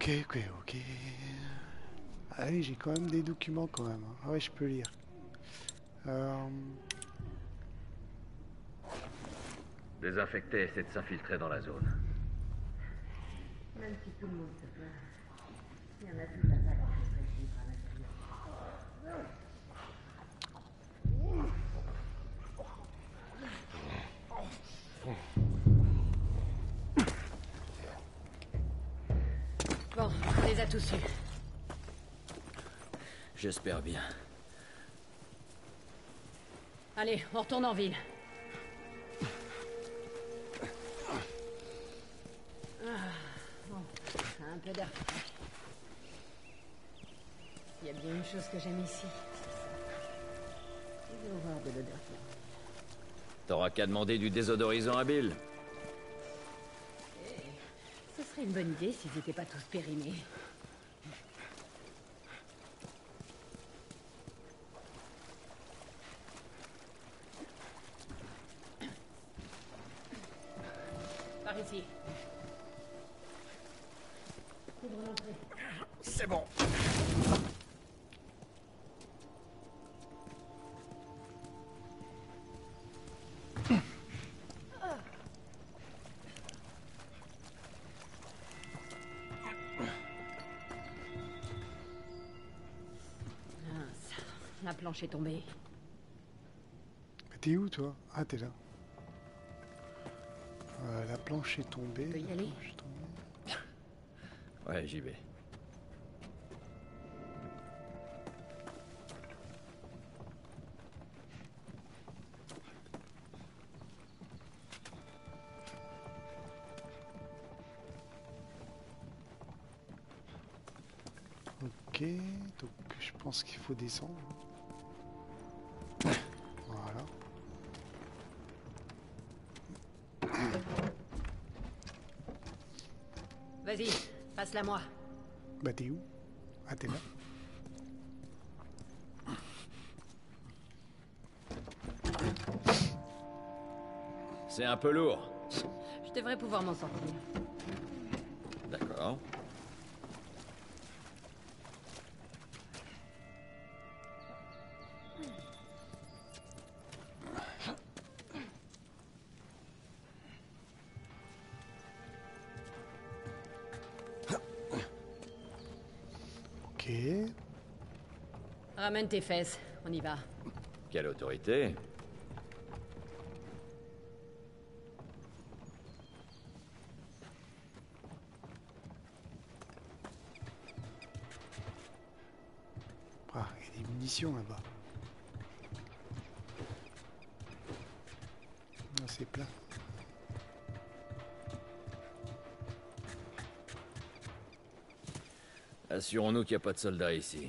[SPEAKER 1] Ok, ok, ok. Allez, j'ai quand même des documents quand même. hein. Ah ouais, je peux lire. Euh,
[SPEAKER 9] Désinfecter essaie de s'infiltrer dans la zone.
[SPEAKER 11] Même si tout le monde se plaint, il y en a un tas qui voudraient vivre à l'intérieur.
[SPEAKER 12] Bon, on les a tous eus.
[SPEAKER 2] J'espère bien.
[SPEAKER 12] Allez, on retourne en ville. Ah, bon, un peu d'air. Il y a bien une chose que j'aime ici, ça. J'ai horreur de l'odeur
[SPEAKER 7] T'auras qu'à demander du désodorisant à Bill.
[SPEAKER 12] Ce serait une bonne idée s'ils n'étaient pas tous périmés. est tombée.
[SPEAKER 1] T'es où toi? Ah t'es là. Euh, la planche est tombée.
[SPEAKER 12] Peux y aller?
[SPEAKER 1] est tombée.
[SPEAKER 7] ouais j'y vais.
[SPEAKER 1] Ok, donc je pense qu'il faut descendre.
[SPEAKER 12] Passe-la moi.
[SPEAKER 1] Bah t'es où? Ah t'es là
[SPEAKER 7] C'est un peu lourd.
[SPEAKER 12] Je devrais pouvoir m'en sortir.
[SPEAKER 7] D'accord.
[SPEAKER 12] Ramène tes fesses, on y va.
[SPEAKER 7] Quelle autorité
[SPEAKER 1] Ah, il y a des munitions là-bas. Ah, c'est plein.
[SPEAKER 7] Assurons-nous qu'il n'y a pas de soldats ici.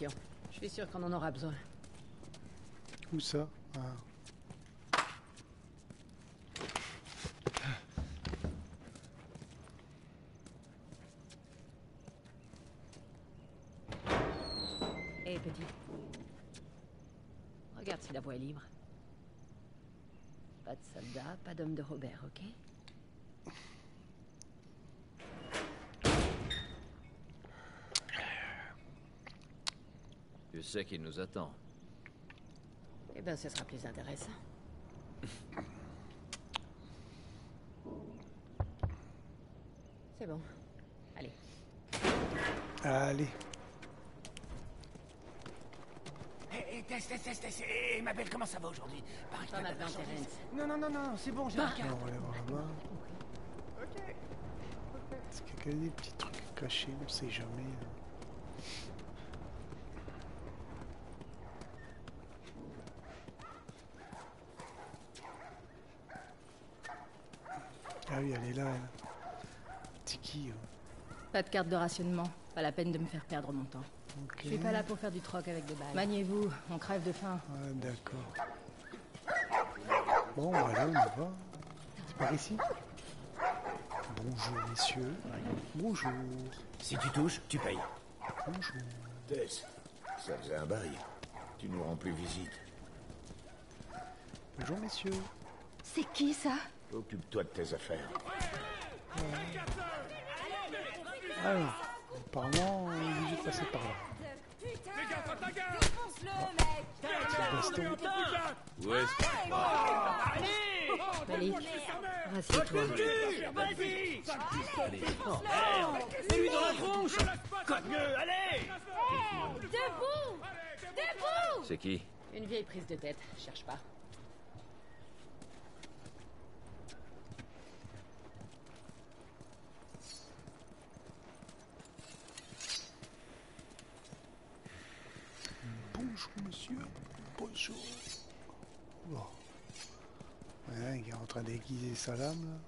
[SPEAKER 12] Munitions. Je suis sûr qu'on en aura besoin.
[SPEAKER 1] Où ça? Ah.
[SPEAKER 12] Hé, petit. Regarde si la voie est libre. Pas de soldats, pas d'homme de Robert, ok?
[SPEAKER 7] Tu sais qu'il nous attend.
[SPEAKER 12] Eh ben, ce sera plus intéressant. C'est bon. Allez.
[SPEAKER 1] Allez.
[SPEAKER 6] Hé, hé, Tess, Tess, Tess, Tess, hé, ma belle, comment ça va aujourd'hui? Pareil,
[SPEAKER 12] Pas maintenant. Terence.
[SPEAKER 6] Non, non, non, non, c'est bon, j'ai la carte.
[SPEAKER 1] On va aller voir là-bas.
[SPEAKER 6] Ok.
[SPEAKER 1] Est-ce qu'il y a des petits trucs cachés On sait jamais. hein. Ah oui, elle est là, elle. Tiki. euh.
[SPEAKER 18] Pas de carte de rationnement. Pas la peine de me faire perdre mon temps.
[SPEAKER 1] Ok.
[SPEAKER 18] Je suis pas là pour faire du troc avec des balles. Maniez-vous, on crève de faim.
[SPEAKER 1] Ah, d'accord. Bon, voilà, on y va. C'est par ici Bonjour, messieurs. Bonjour.
[SPEAKER 6] Si tu touches, tu payes.
[SPEAKER 1] Bonjour.
[SPEAKER 15] Tess, ça faisait un bail. Tu nous rends plus visite.
[SPEAKER 1] Bonjour, messieurs.
[SPEAKER 18] C'est qui ça?
[SPEAKER 15] Occupe-toi de tes affaires.
[SPEAKER 1] Alors, apparemment, on est obligé de passer par là.
[SPEAKER 7] Où est-ce
[SPEAKER 12] Malik, rassieds-toi.
[SPEAKER 6] Mets-lui dans la tronche Cogne-le, allez.
[SPEAKER 18] Debout. Debout.
[SPEAKER 7] C'est qui?
[SPEAKER 12] Une vieille prise de tête, cherche pas.
[SPEAKER 1] Bonjour, monsieur. Bonjour. Bon. Ouais, il est en train d'aiguiser sa lame, là.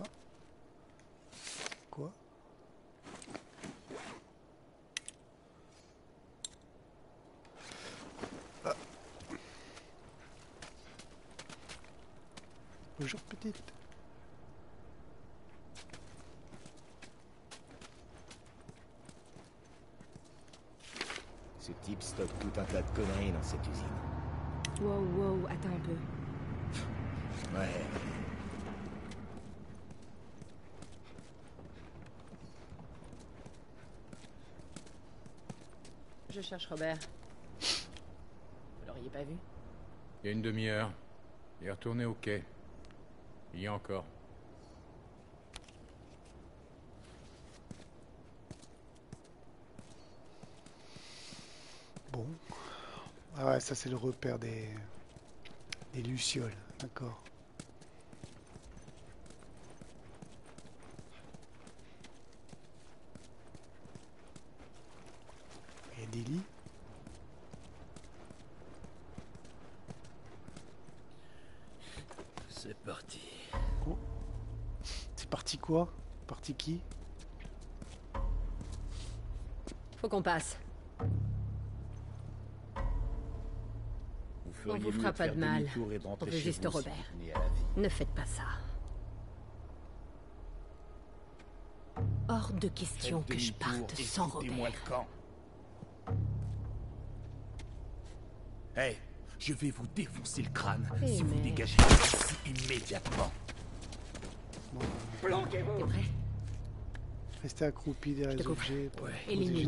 [SPEAKER 1] Ah. Quoi? Ah. Bonjour, petite.
[SPEAKER 15] Type stocke tout un tas de conneries dans cette usine.
[SPEAKER 12] Wow, wow, attends un peu.
[SPEAKER 15] Ouais.
[SPEAKER 19] Je cherche Robert. Vous l'auriez pas vu?
[SPEAKER 20] Il y a une demi-heure. Il est retourné au quai. Il y a encore.
[SPEAKER 1] Bon. Ah ça c'est le repère des... des lucioles, d'accord. Il y a des lits.
[SPEAKER 7] C'est parti.
[SPEAKER 1] Oh. C'est parti quoi? Parti qui?
[SPEAKER 12] Faut qu'on passe.
[SPEAKER 15] Vous feriez
[SPEAKER 12] vous
[SPEAKER 15] mieux
[SPEAKER 12] fera
[SPEAKER 15] de
[SPEAKER 12] pas
[SPEAKER 15] faire
[SPEAKER 12] de mal. On veut juste
[SPEAKER 15] vous
[SPEAKER 12] Robert.
[SPEAKER 15] vous.
[SPEAKER 12] Ne faites pas ça. Hors de question que je parte sans Robert.
[SPEAKER 15] camp. Hey, je vais vous défoncer le crâne si vous
[SPEAKER 12] merde.
[SPEAKER 15] dégagez d'ici immédiatement.
[SPEAKER 12] Planquez-vous. T'es prêt?
[SPEAKER 1] Restez accroupi derrière les objets.
[SPEAKER 12] Ouais.
[SPEAKER 1] protéger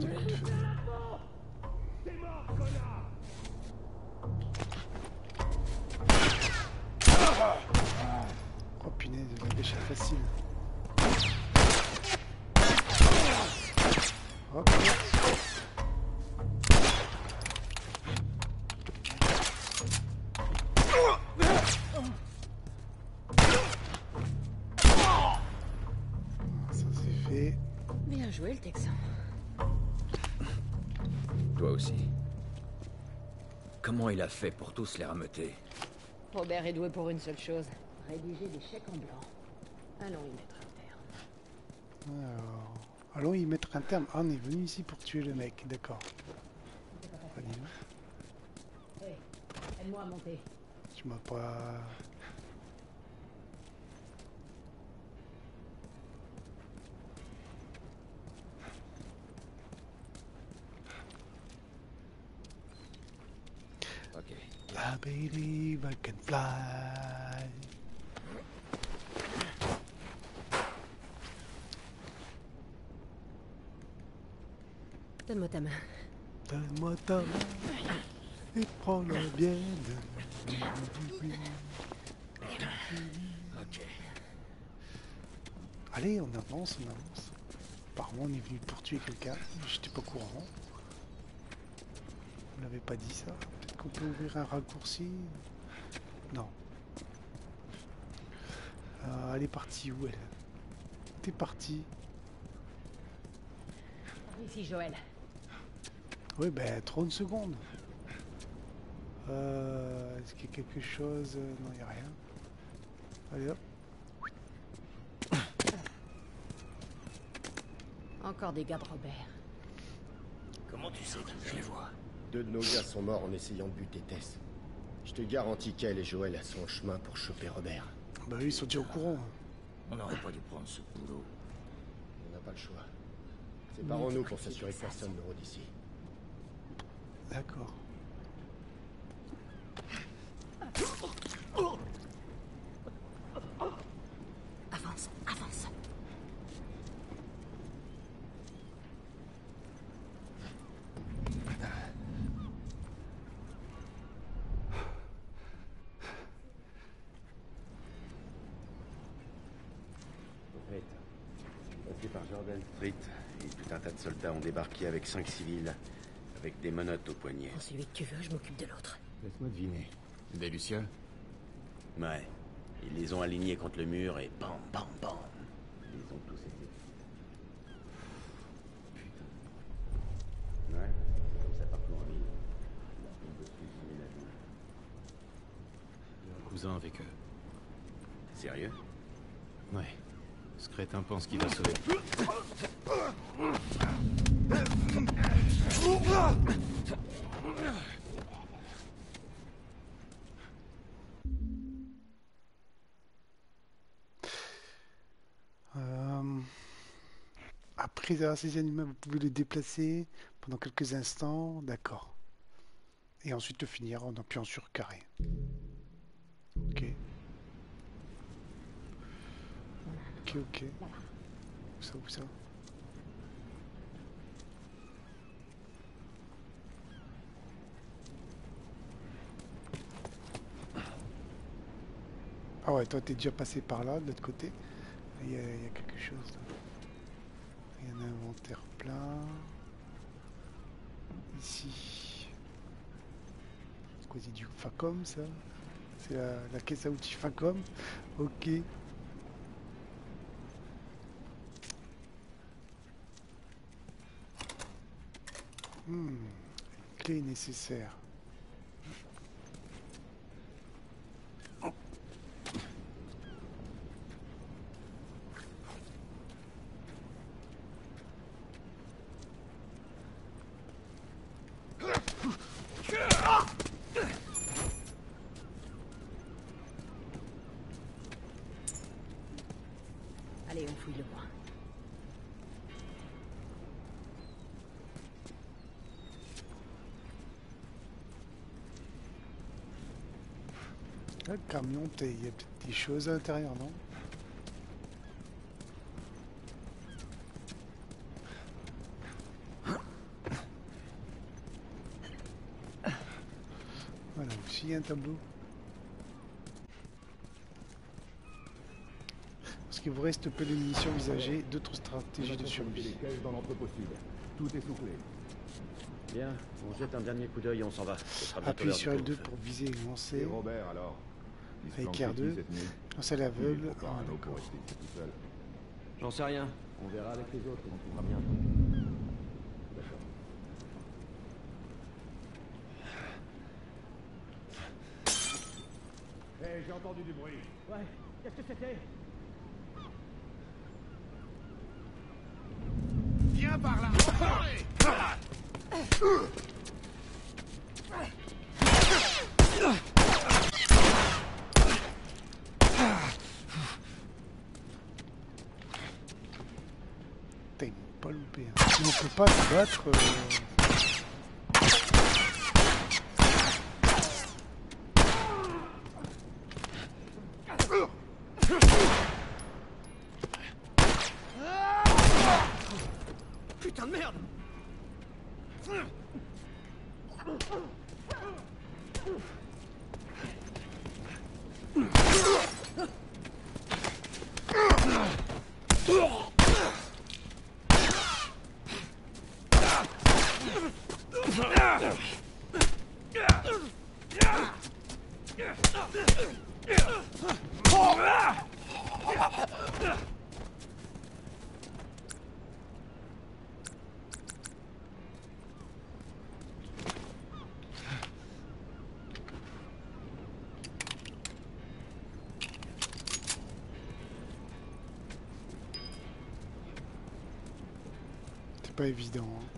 [SPEAKER 1] fait.
[SPEAKER 12] Bien joué, le Texan.
[SPEAKER 7] Toi aussi. Comment il a fait pour tous les rameuter?
[SPEAKER 19] Robert est doué pour une seule chose. Rédiger des chèques en blanc. Allons y mettre un terme.
[SPEAKER 1] Alors, allons y mettre un terme. Ah, on est venu ici pour tuer le mec, d'accord. Allez,
[SPEAKER 19] Hé, aide-moi à monter.
[SPEAKER 1] tu m'as pas...
[SPEAKER 7] Ok.
[SPEAKER 1] I believe I can fly.
[SPEAKER 12] Donne-moi ta main.
[SPEAKER 1] Donne-moi ta main et prends-la bien.
[SPEAKER 7] Ok.
[SPEAKER 1] Allez, on avance, on avance. Apparemment, on est venu pour tuer quelqu'un. J'étais pas au courant. Vous l'avez pas dit ça qu'on peut ouvrir un raccourci Non. Euh, elle est partie où elle? T'es partie
[SPEAKER 19] Ici, Joël.
[SPEAKER 1] Oui, ben 30 secondes. Euh, Est-ce qu'il y a quelque chose? Non, il n'y a rien. Allez hop.
[SPEAKER 12] Encore des gars de Robert.
[SPEAKER 15] Comment tu sais
[SPEAKER 7] Je les vois.
[SPEAKER 21] Deux de nos gars sont morts en essayant de buter Tess. Je te garantis qu'elle et Joël à son chemin pour choper Robert.
[SPEAKER 1] Bah oui, ils sont déjà au courant.
[SPEAKER 7] On n'aurait pas dû prendre ce boulot.
[SPEAKER 21] On n'a pas le choix. Séparons-nous pour s'assurer que personne ne rôde ici.
[SPEAKER 1] D'accord.
[SPEAKER 12] Avance, avance.
[SPEAKER 6] Faites. Passé par Jordan Street, et tout un tas de soldats ont débarqué avec cinq civils, avec des menottes au poignet.
[SPEAKER 12] Prends celui que tu veux, je m'occupe de l'autre.
[SPEAKER 6] Laisse-moi deviner.
[SPEAKER 15] Des Lucioles
[SPEAKER 6] Ouais. Ils les ont alignés contre le mur et bam, bam, bam. Ils ont tous été. Putain. Ouais, c'est comme ça partout en ville. Leur tombe dessus, c'est la vie.
[SPEAKER 22] J'ai un cousin avec eux.
[SPEAKER 6] Sérieux
[SPEAKER 22] Ouais. Ce crétin pense qu'il va sauver.
[SPEAKER 1] Euh, Un immeuble, vous pouvez le déplacer pendant quelques instants. D'accord. Et ensuite le finir en appuyant sur carré. Ok. Ok, ok. Où ça, où ça? Ah ouais, toi t'es déjà passé par là, de l'autre côté? Il y a quelque chose. Il y a un inventaire plein. Ici. C'est quoi, c'est du Facom ça? C'est la, caisse à outils Facom Ok. Hmm, Clé nécessaire.
[SPEAKER 18] Allez, on fouille le coin.
[SPEAKER 1] Ah, Le camion, il y a peut-être des choses à l'intérieur, non? Voilà, aussi un tableau. Vous reste peu de munitions envisagées, d'autres stratégies de survie.
[SPEAKER 23] les caisses dans l'entrepôt sud. Tout est sous clé. Bien, on jette un dernier coup d'œil et on s'en va.
[SPEAKER 1] Appuyez sur
[SPEAKER 23] du
[SPEAKER 1] L2
[SPEAKER 23] couvre-feu.
[SPEAKER 1] pour viser et lancer.
[SPEAKER 23] Et Robert, alors
[SPEAKER 1] Avec
[SPEAKER 23] planque chez
[SPEAKER 1] R2.
[SPEAKER 23] qui cette nuit
[SPEAKER 1] Lancer l'aveugle.
[SPEAKER 14] J'en sais rien.
[SPEAKER 23] On verra avec les autres on trouvera bien. D'accord. Hé, j'ai entendu du bruit.
[SPEAKER 16] Ouais, qu'est-ce que c'était?
[SPEAKER 24] Viens par là
[SPEAKER 1] ils m'ont pas loupé. hein. On peut pas se battre. euh,
[SPEAKER 24] Putain de merde
[SPEAKER 1] C'est évident. hein.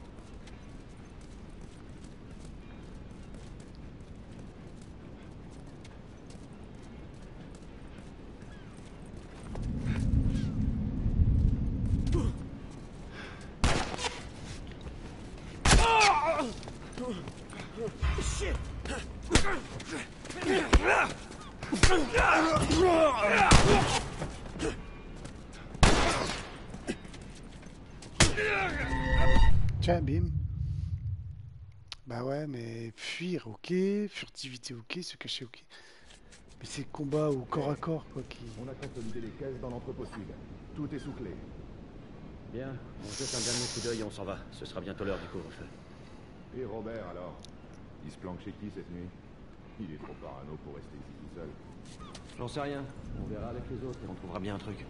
[SPEAKER 24] Shit
[SPEAKER 1] Tiens, bim. Bah ouais, mais fuir, ok. Mais c'est combat au corps à corps, quoi, qui...
[SPEAKER 23] On a consolidé les caisses dans l'entrepôt sud. Tout est sous clé.
[SPEAKER 14] Bien, on jette un dernier coup d'œil et on s'en va. Ce sera bientôt l'heure du couvre-feu.
[SPEAKER 23] Et Robert, alors? Il se planque chez qui cette nuit? Il est trop parano pour rester ici tout seul.
[SPEAKER 14] J'en sais rien. On verra avec les autres et on trouvera bien un truc.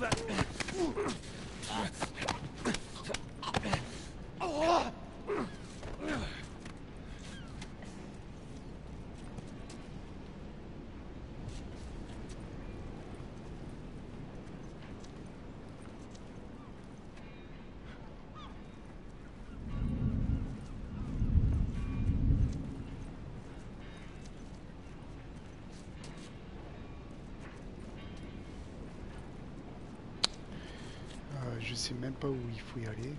[SPEAKER 1] that. Sais même pas où il faut y aller.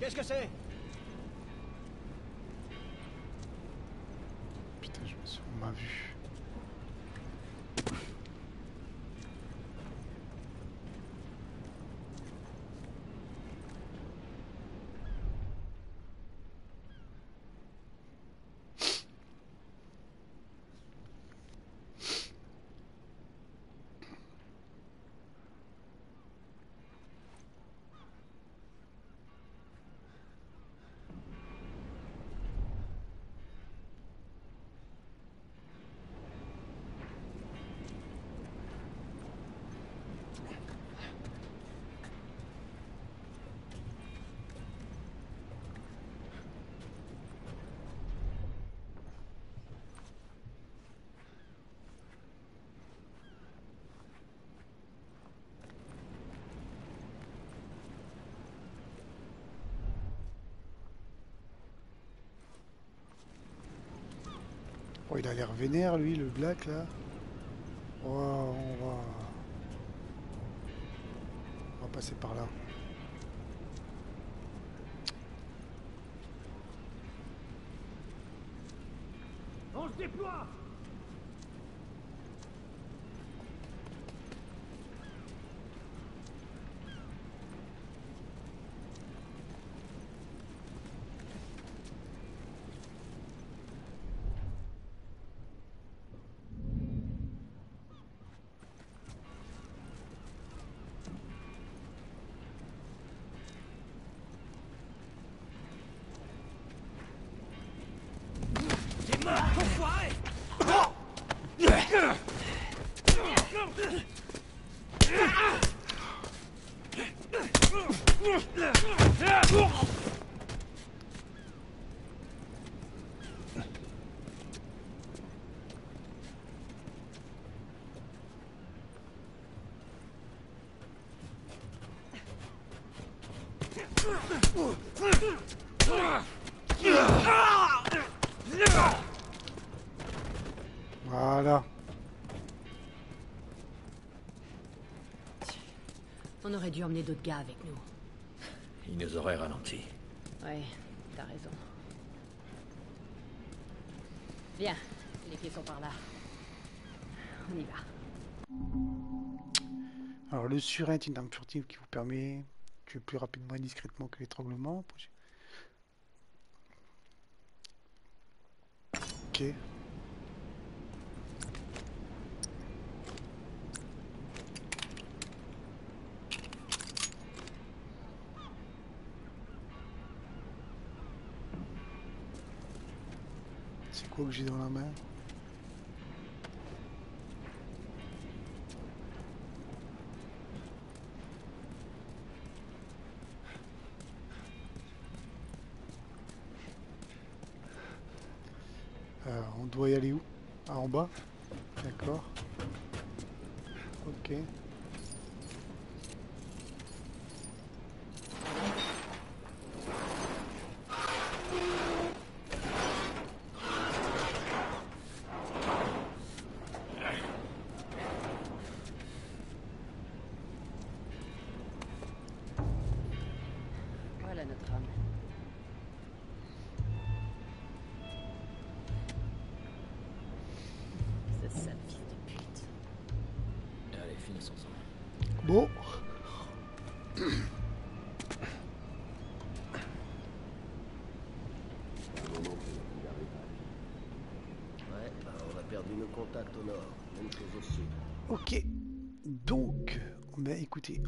[SPEAKER 6] Qu'est-ce que c'est
[SPEAKER 1] Putain, je me suis... on m'a vu. Oh, il a l'air vénère, lui, le black, là. Oh, on va... On va passer par là.
[SPEAKER 6] On se déploie T'es mort, enfoiré
[SPEAKER 1] Voilà.
[SPEAKER 12] On aurait dû emmener d'autres gars avec nous.
[SPEAKER 7] Il nous aurait ralenti.
[SPEAKER 12] Ouais, t'as raison. Bien, les pieds sont par là. On y va.
[SPEAKER 1] Alors, le surin est une arme furtive qui vous permet de tuer plus rapidement et discrètement que l'étranglement. Ok. C'est que j'ai dans la main. Euh, on doit y aller où? En bas?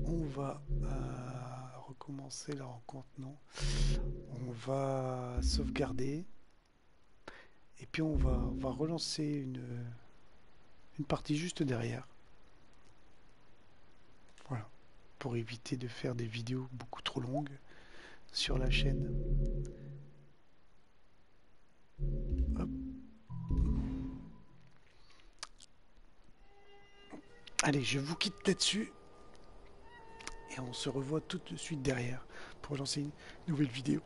[SPEAKER 1] On va euh, recommencer la rencontre, non? On va sauvegarder. Et puis on va, relancer une, partie juste derrière. Voilà, pour éviter de faire des vidéos beaucoup trop longues sur la chaîne. Allez, je vous quitte là-dessus. On se revoit tout de suite derrière pour lancer une nouvelle vidéo.